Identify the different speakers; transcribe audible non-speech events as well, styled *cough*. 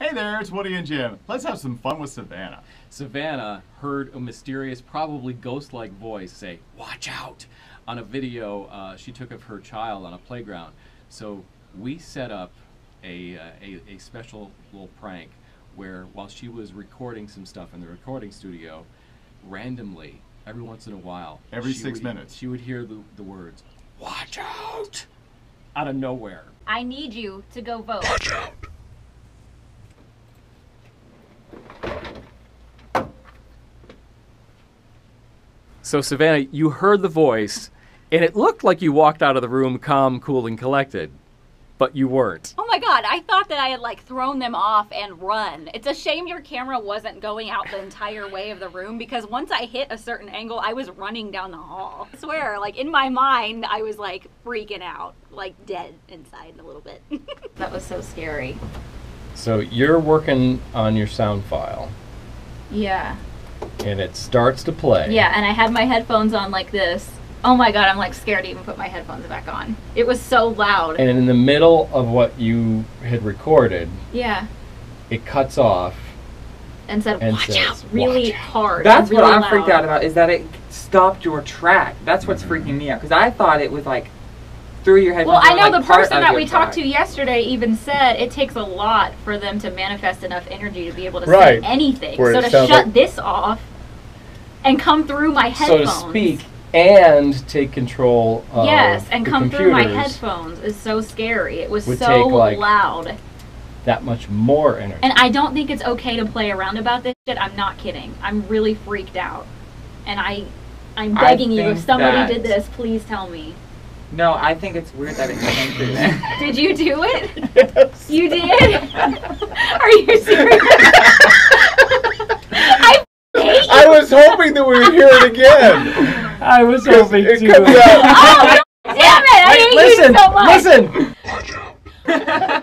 Speaker 1: Hey there, it's Woody and Jim. Let's have some fun with Savannah.
Speaker 2: Savannah heard a mysterious, probably ghost like voice say, Watch out! on a video uh, she took of her child on a playground. So we set up a, uh, a, a special little prank where while she was recording some stuff in the recording studio, randomly, every once in a while,
Speaker 1: Every six
Speaker 2: would-
Speaker 1: minutes.
Speaker 2: she would hear the, the words, Watch out! out of nowhere.
Speaker 3: I need you to go vote.
Speaker 2: So, Savannah, you heard the voice, and it looked like you walked out of the room calm, cool, and collected, but you weren't.
Speaker 3: Oh my god, I thought that I had like thrown them off and run. It's a shame your camera wasn't going out the entire way of the room because once I hit a certain angle, I was running down the hall. I swear, like in my mind, I was like freaking out, like dead inside a little bit. *laughs* that was so scary.
Speaker 2: So, you're working on your sound file,
Speaker 3: Yeah.
Speaker 2: And it starts to play.
Speaker 3: Yeah, and I had my headphones on like this. Oh my god, I'm like scared to even put my headphones back on. It was so loud.
Speaker 2: And in the middle of what you had recorded,
Speaker 3: yeah.
Speaker 2: it cuts off.
Speaker 3: And said,
Speaker 2: And
Speaker 3: watch
Speaker 2: says,
Speaker 3: out, really
Speaker 2: "Watch out."
Speaker 3: hard.
Speaker 4: That's
Speaker 3: and
Speaker 4: what I'm freaked out about. Is that it stopped your track? That's what's freaking me out. Because I thought it was like through your headphones.
Speaker 3: Well, I know
Speaker 4: like,
Speaker 3: the person that
Speaker 4: your
Speaker 3: we talked to yesterday even said it takes a lot for them to manifest enough energy to be able to
Speaker 2: Right.
Speaker 3: say anything.
Speaker 2: Where
Speaker 3: so to shut
Speaker 2: like-
Speaker 3: this off and come through my headphones.
Speaker 2: So
Speaker 3: headphones.
Speaker 2: to speak, and take control of
Speaker 3: yes, and
Speaker 2: the
Speaker 3: come through my headphones is so scary. It was so
Speaker 2: like-
Speaker 3: loud.
Speaker 2: That much more energy.
Speaker 3: And I don't think it's okay to play around about this shit. I'm not kidding. I'm really freaked out. And I I'm
Speaker 4: I
Speaker 3: begging you if somebody did this, please tell me.
Speaker 4: No, I think it's weird that it came through there. *laughs*
Speaker 3: Did you do it?
Speaker 2: Yes.
Speaker 3: You did? *laughs* Are you serious? *laughs* I hate you.
Speaker 1: I was hoping that we would hear it again.
Speaker 2: I was hoping
Speaker 1: it
Speaker 2: to.
Speaker 1: comes out.
Speaker 3: Oh, damn it! I
Speaker 2: Wait,
Speaker 3: hate
Speaker 2: listen,
Speaker 3: you so much.
Speaker 2: listen.